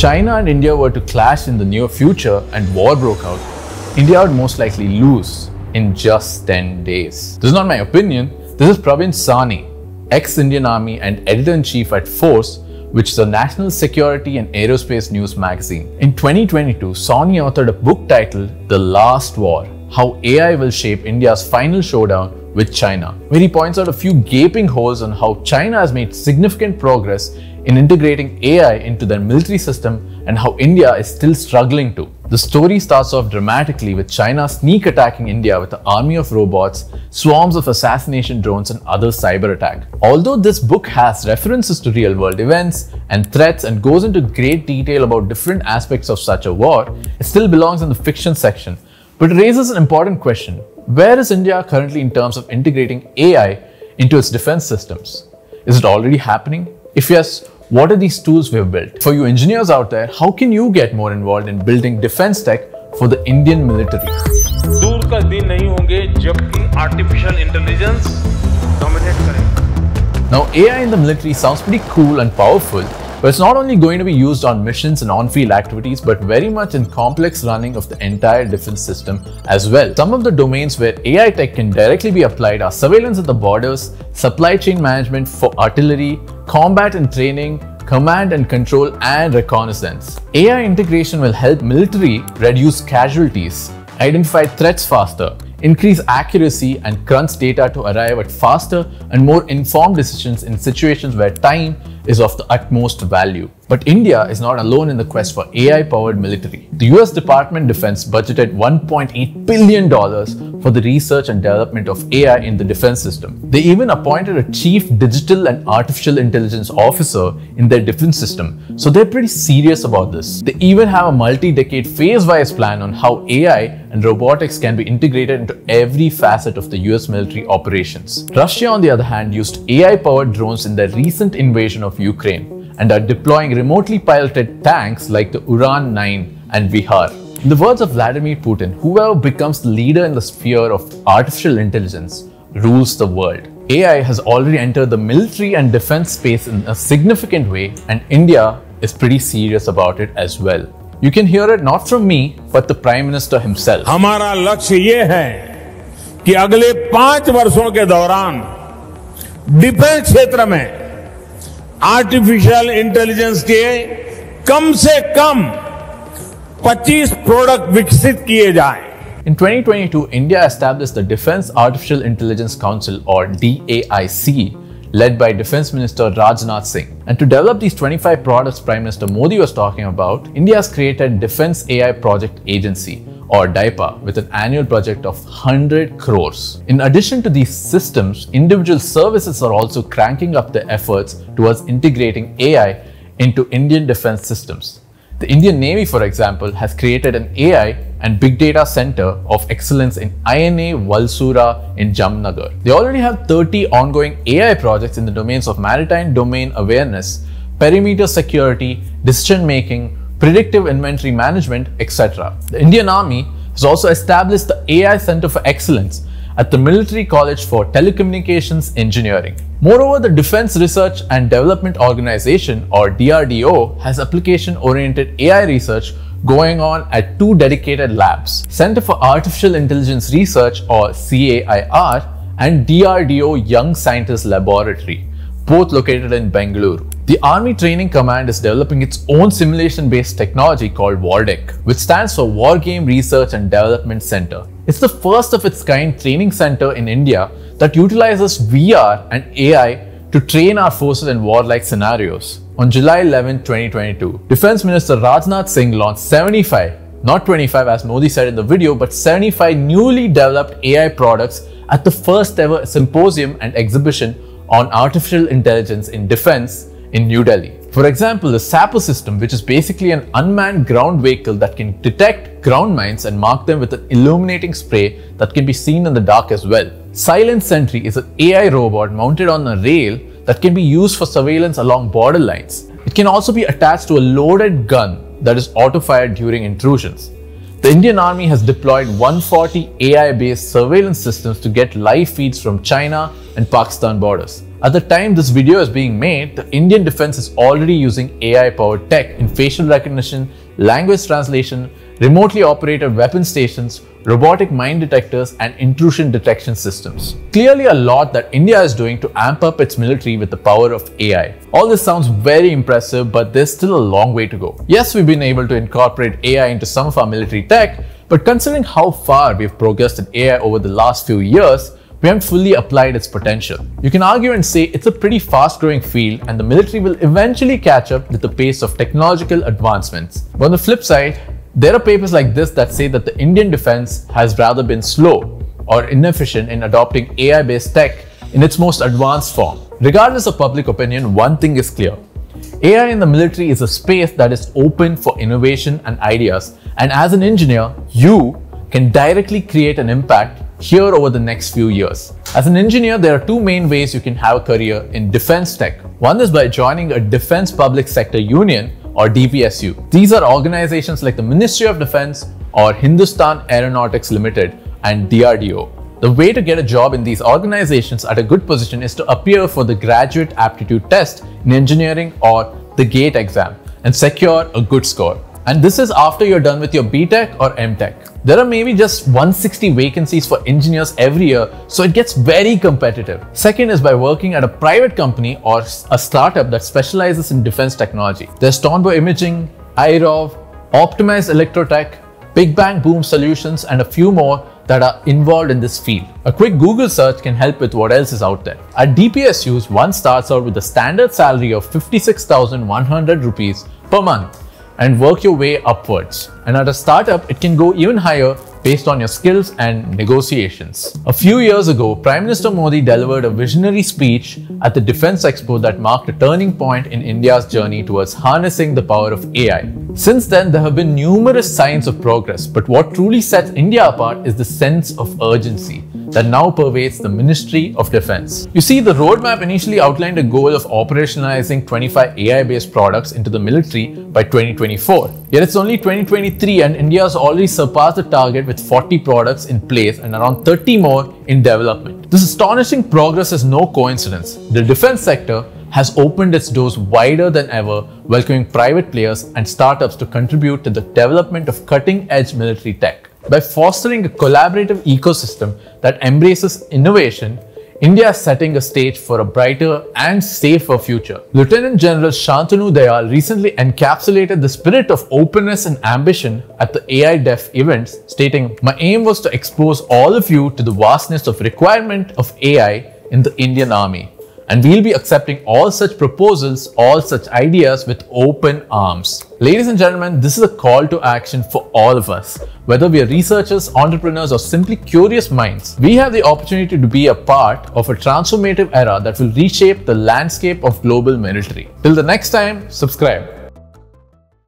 China and India were to clash in the near future and war broke out, India would most likely lose in just 10 days. This is not my opinion, this is Pravin Sawhney, ex-Indian Army and editor-in-chief at Force, which is a national security and aerospace news magazine. In 2022, Sawhney authored a book titled The Last War, How AI Will Shape India's Final Showdown with China, where he points out a few gaping holes on how China has made significant progress in integrating AI into their military system and how India is still struggling to. The story starts off dramatically with China sneak attacking India with an army of robots, swarms of assassination drones, and other cyber attack. Although this book has references to real world events and threats and goes into great detail about different aspects of such a war, it still belongs in the fiction section. But it raises an important question. Where is India currently in terms of integrating AI into its defense systems? Is it already happening? If yes, what are these tools we have built? For you engineers out there, how can you get more involved in building defense tech for the Indian military? दूर का दिन नहीं होंगे जबकि artificial intelligence dominate करेगा Now, AI in the military sounds pretty cool and powerful, but it's not only going to be used on missions and on-field activities, but very much in complex running of the entire defense system as well. Some of the domains where AI tech can directly be applied are surveillance at the borders, supply chain management for artillery, combat and training, command and control, and reconnaissance. AI integration will help military reduce casualties, identify threats faster, increase accuracy and crunch data to arrive at faster and more informed decisions in situations where time is of the utmost value. But India is not alone in the quest for AI powered military. The US Department of Defense budgeted $1.8 billion for the research and development of AI in the defense system. They even appointed a chief digital and artificial intelligence officer in their defense system. So they're pretty serious about this. They even have a multi decade phase wise plan on how AI and robotics can be integrated into every facet of the US military operations. Russia, on the other hand, used AI powered drones in their recent invasion of of Ukraine and are deploying remotely piloted tanks like the Uran 9 and Vikhr. In the words of Vladimir Putin, whoever becomes the leader in the sphere of artificial intelligence rules the world. AI has already entered the military and defense space in a significant way, and India is pretty serious about it as well. You can hear it not from me, but the Prime Minister himself. कि अगले पांच वर्षों के दौरान defence क्षेत्र में artificial intelligence के कम से कम 25 प्रोडक्ट विकसित किए जाएँ In 2022, India established the Defense Artificial Intelligence Council or DAIC, led by Defense Minister Rajnath Singh. And to develop these 25 products Prime Minister Modi was talking about, India has created Defense AI Project Agency or DAIPA with an annual budget of 100 crores. In addition to these systems, individual services are also cranking up their efforts towards integrating AI into Indian defense systems. The Indian Navy, for example, has created an AI and Big Data Center of Excellence in INS Valsura in Jamnagar. They already have 30 ongoing AI projects in the domains of maritime domain awareness, perimeter security, decision making, predictive inventory management, etc. The Indian Army has also established the AI Center for Excellence at the Military College for Telecommunications Engineering. Moreover, the Defense Research and Development Organization or DRDO has application oriented AI research going on at two dedicated labs Center for Artificial Intelligence Research or CAIR and DRDO Young Scientist Laboratory, both located in Bengaluru. The Army Training Command is developing its own simulation based technology called WARDEC, which stands for War Game Research and Development Center. It's the first of its kind training center in India that utilizes VR and AI to train our forces in warlike scenarios. On July 11, 2022, Defense Minister Rajnath Singh launched 75, not 25 as Modi said in the video, but 75 newly developed AI products at the first ever symposium and exhibition on artificial intelligence in defense in New Delhi. For example, the SAPO system, which is basically an unmanned ground vehicle that can detect ground mines and mark them with an illuminating spray that can be seen in the dark as well. Silent Sentry is an AI robot mounted on a rail that can be used for surveillance along border lines. It can also be attached to a loaded gun that is auto-fired during intrusions. The Indian Army has deployed 140 AI-based surveillance systems to get live feeds from China and Pakistan borders. At the time this video is being made, the Indian defense is already using AI powered tech in facial recognition, language translation, remotely operated weapon stations, robotic mine detectors, and intrusion detection systems. Clearly, a lot that India is doing to amp up its military with the power of AI. All this sounds very impressive, but there's still a long way to go. Yes, we've been able to incorporate AI into some of our military tech, but considering how far we've progressed in AI over the last few years, we haven't fully applied its potential. You can argue and say it's a pretty fast growing field and the military will eventually catch up with the pace of technological advancements. But on the flip side, there are papers like this that say that the Indian defense has rather been slow or inefficient in adopting AI based tech in its most advanced form. Regardless of public opinion, one thing is clear. AI in the military is a space that is open for innovation and ideas, and as an engineer, you can directly create an impact here over the next few years. As an engineer, there are two main ways you can have a career in defense tech. One is by joining a defense public sector union or DPSU. These are organizations like the Ministry of Defense or Hindustan Aeronautics Limited and DRDO. The way to get a job in these organizations at a good position is to appear for the graduate aptitude test in engineering or the GATE exam and secure a good score. And this is after you're done with your BTech or MTech. There are maybe just 160 vacancies for engineers every year, so it gets very competitive. Second is by working at a private company or a startup that specializes in defense technology. There's Tonbo Imaging, IROV, Optimized Electrotech, Big Bang Boom Solutions, and a few more that are involved in this field. A quick Google search can help with what else is out there. At DPSUs, one starts out with a standard salary of 56,100 rupees per month and work your way upwards. And at a startup, it can go even higher based on your skills and negotiations. A few years ago, Prime Minister Modi delivered a visionary speech at the Defense Expo that marked a turning point in India's journey towards harnessing the power of AI. Since then, there have been numerous signs of progress, but what truly sets India apart is the sense of urgency that now pervades the Ministry of Defense. You see, the roadmap initially outlined a goal of operationalizing 25 AI based products into the military by 2024. Yet it's only 2023 and India has already surpassed the target with 40 products in place and around 30 more in development. This astonishing progress is no coincidence. The defense sector has opened its doors wider than ever, welcoming private players and startups to contribute to the development of cutting edge military tech. By fostering a collaborative ecosystem that embraces innovation, India is setting a stage for a brighter and safer future. Lieutenant General Shantanu Dayal recently encapsulated the spirit of openness and ambition at the AIDef events, stating, My aim was to expose all of you to the vastness of requirement of AI in the Indian Army and we'll be accepting all such proposals, all such ideas with open arms. Ladies and gentlemen, this is a call to action for all of us. Whether we are researchers, entrepreneurs, or simply curious minds, we have the opportunity to be a part of a transformative era that will reshape the landscape of global military. Till the next time, subscribe.